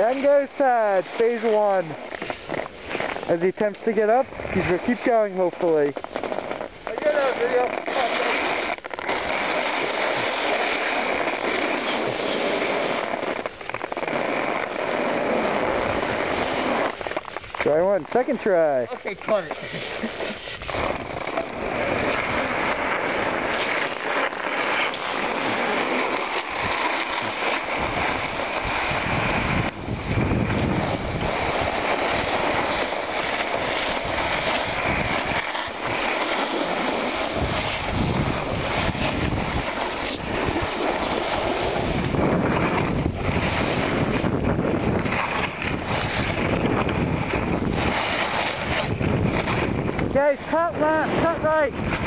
Down goes Todd, phase one. As he attempts to get up, he's going to keep going, hopefully. I get a video. Try one, second try. Okay, cut it. Guys, cut left, cut right.